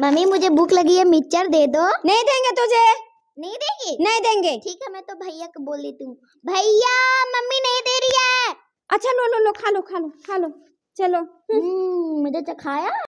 Mummy मुझे भूख लगी है मिक्सचर दे दो। नहीं देंगे तुझे। नहीं देगी? नहीं देंगे। ठीक है मैं तो भैया को बोल देती हूँ। भैया मम्मी नहीं दे रही है। अच्छा लो लो लो खा लो खा लो खा लो। चलो। हम्म, मुझे तो खाया।